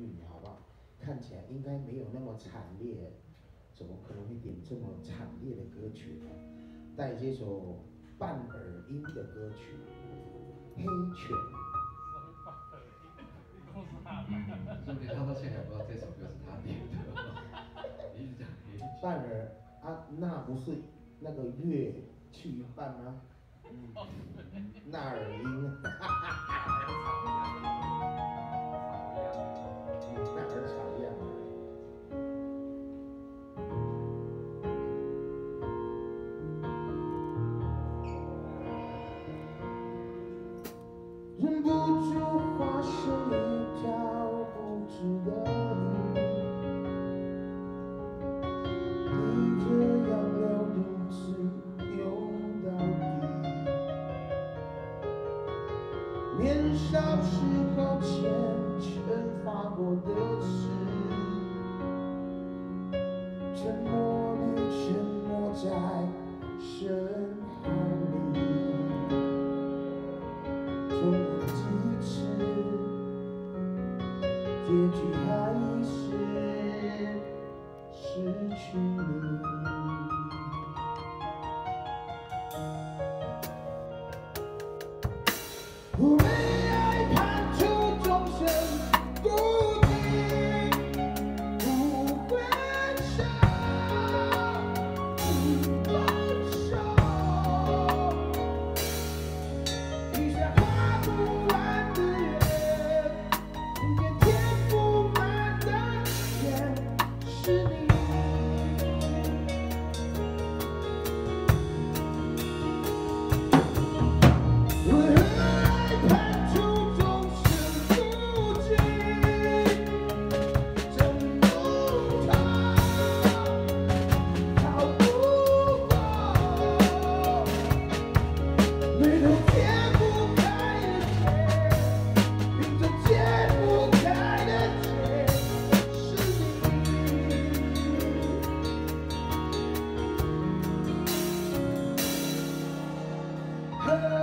女，好不好？看起来应该没有那么惨烈，怎么可能会点这么惨烈的歌曲呢？带这首半耳音的歌曲《黑犬》。说不定他到现在不知道这首歌是他点的。你讲黑犬。半耳啊，那不是那个月去一半吗？纳耳 音，忍不住化身一条固执的鱼，逆着洋流独自游到底。年少时候虔诚发过的誓，沉默里沉没在深 해.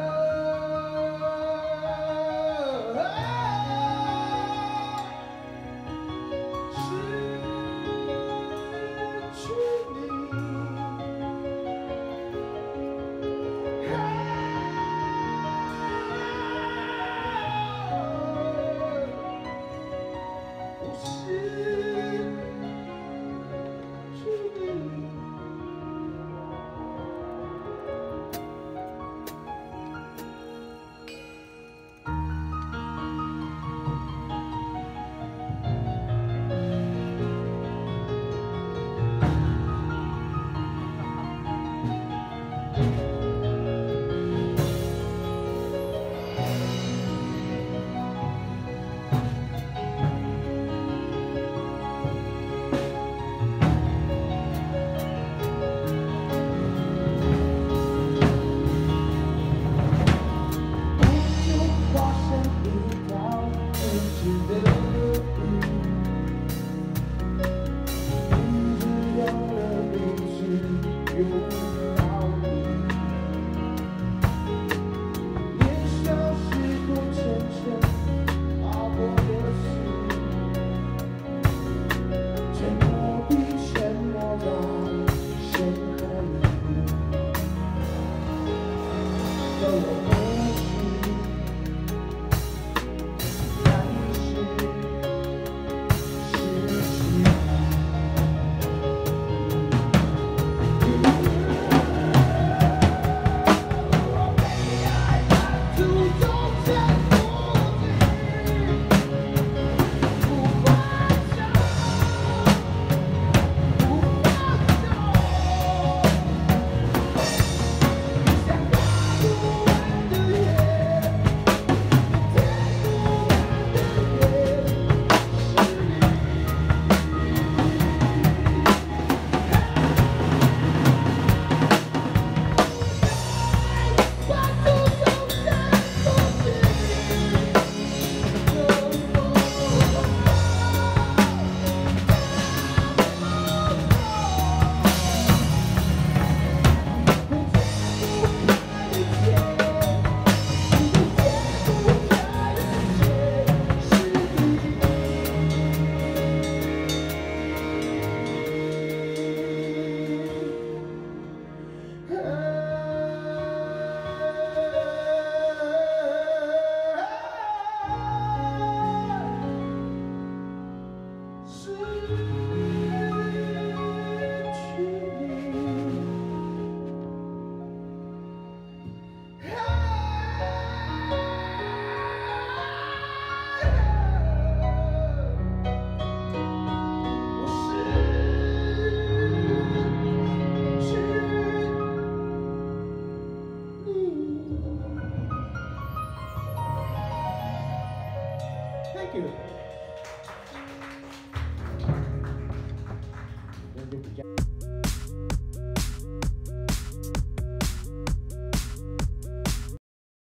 Oh,